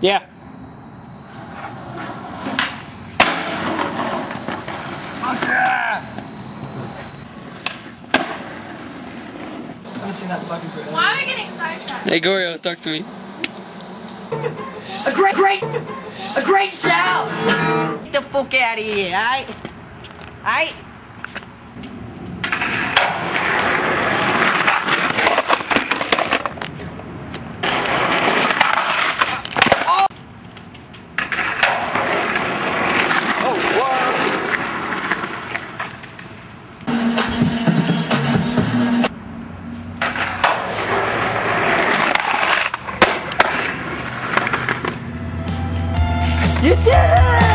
Yeah. Let me see that fucking grenade. Why am I getting sidetracked? Hey, Gorio, talk to me. A great, great, a great shout! Get the fuck out of here, alright? Alright? You did it!